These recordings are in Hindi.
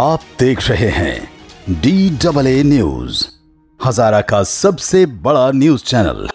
आप देख रहे हैं D double A news Hazara का सबसे बड़ा न्यूज़ चैनल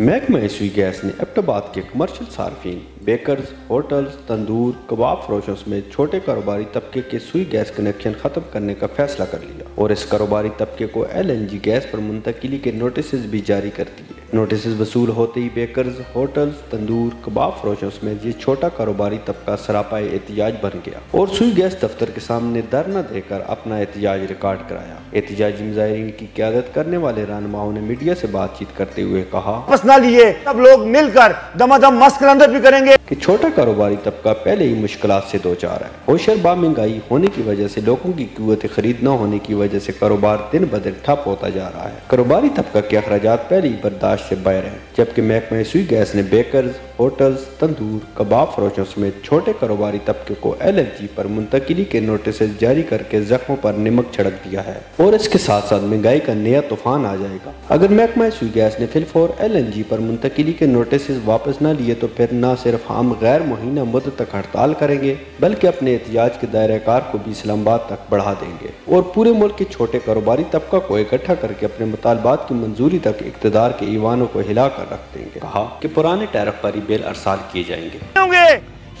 महकमा सुई गैस ने एबटाबाद के कमर्शियल सार्फिन बेकर्स होटल्स तंदूर, कबाब फरोशों समेत छोटे कारोबारी तबके के सुई गैस कनेक्शन ख़त्म करने का फैसला कर लिया और इस कारोबारी तबके को एलएनजी गैस पर मुंतकली के नोटिस भी जारी कर दिए। नोटिस वसूल होते ही बेकर्स होटल्स तंदूर कबाब फरोशों समेत ये छोटा कारोबारी तबका सरापाए एहतियाज बन गया और सुई गैस दफ्तर के सामने धरना देकर अपना एहतियाज रिकॉर्ड कराया। एहतियाजी मुजाहरीन की क्यादत करने वाले रहनुमाओं ने मीडिया से बातचीत करते हुए कहा बस ना लिए सब लोग मिलकर दमादम मस्क अंदर भी करेंगे। की छोटा कारोबारी तबका पहले ही मुश्किल से दो चार है। होशरबा महँगाई होने की वजह से लोगों की कुत खरीद न होने की वजह से कारोबार दिन ब दिन ठप होता जा रहा है। कारोबारी तबका के अखराज पहले ही बर्दाश्त से बाहर हैं। जबकि महकमा सुई गैस ने बेकर्स, होटल्स, तंदूर, कबाब फरोशों समेत छोटे कारोबारी तबके को एल एफ़ जी पर मुंतकली के नोटिस जारी करके जख्मों पर नमक छिड़क दिया है। और इसके साथ साथ महँगाई का नया तूफ़ान आ जाएगा। अगर महकमा सुई गैस ने फिलफोर एन जी पर मुंतकली के नोटिस वापस न लिए तो फिर न सिर्फ़ हम गैर मुहिना मुद्दत तक हड़ताल करेंगे, बल्कि अपने एहतियाज के दायरे कार को भी इस्लामाबाद तक बढ़ा देंगे। और पूरे मुल्क के छोटे कारोबारी तबका को इकट्ठा करके अपने मुतालबात की मंजूरी तक इकतदार के ईवानों को हिला कर रख देंगे। कहा कि पुराने टैरफ पर ही बेल अरसाल किए जाएँगे। होंगे।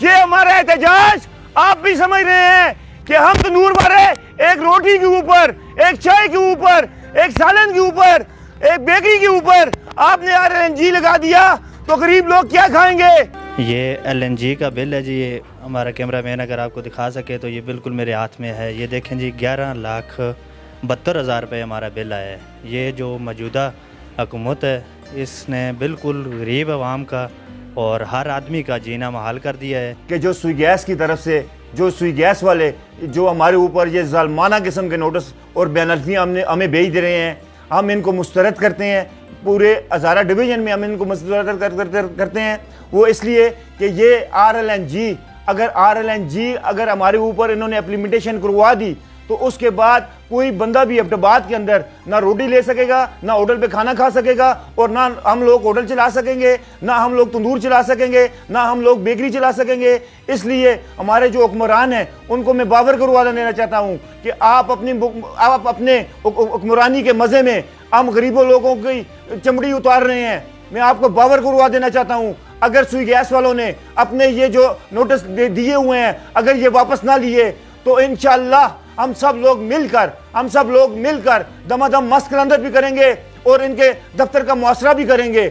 ये हमारा एहतजाज। आप भी समझ रहे हैं कि हम तो नूर भरे एक रोटी के ऊपर एक चाय के ऊपर एक सालन के ऊपर एक बेकरी के ऊपर आपने आर लगा दिया तो गरीब लोग क्या खाएँगे? ये एलएनजी का बिल है जी ये हमारा कैमरा मैन अगर आपको दिखा सके तो ये बिल्कुल मेरे हाथ में है। ये देखें जी ग्यारह लाख बहत्तर हज़ार रुपये हमारा बिल आया है। ये जो मौजूदा हुकूमत है इसने बिल्कुल गरीब आवाम का और हर आदमी का जीना महाल कर दिया है। कि जो सुई गैस की तरफ़ से जो सुई गैस वाले जो हमारे ऊपर ये जालमाना किस्म के नोटिस और बैनर्फियाँ हमने हमें भेज दे रहे हैं हम इनको मुस्तरद करते हैं पूरे हज़ारा डिवीज़न में हम इनको मुस्तरद कर, कर, कर, करते हैं। वो इसलिए कि ये आर एल एन जी अगर आर एल एन जी अगर हमारे ऊपर इन्होंने एप्लीमेंटेशन करवा दी तो उसके बाद कोई बंदा भी अब्टाबाद के अंदर ना रोटी ले सकेगा, ना होटल पे खाना खा सकेगा और ना हम लोग होटल चला सकेंगे, ना हम लोग तंदूर चला सकेंगे, ना हम लोग बेकरी चला सकेंगे। इसलिए हमारे जो हुक्मरान हैं, उनको मैं बावर करवा देना चाहता हूँ कि आप अपनी आप अपने हुक्मरानी के मज़े में हम गरीबों लोगों की चमड़ी उतार रहे हैं। मैं आपको बावर करवा देना चाहता हूँ। अगर सुई गैस वालों ने अपने ये जो नोटिस दिए हुए हैं, अगर ये वापस ना लिए तो इनशाला हम सब लोग मिलकर, हम सब लोग मिलकर दमादम मस्क अंदर भी करेंगे और इनके दफ्तर का मुआसरा भी करेंगे।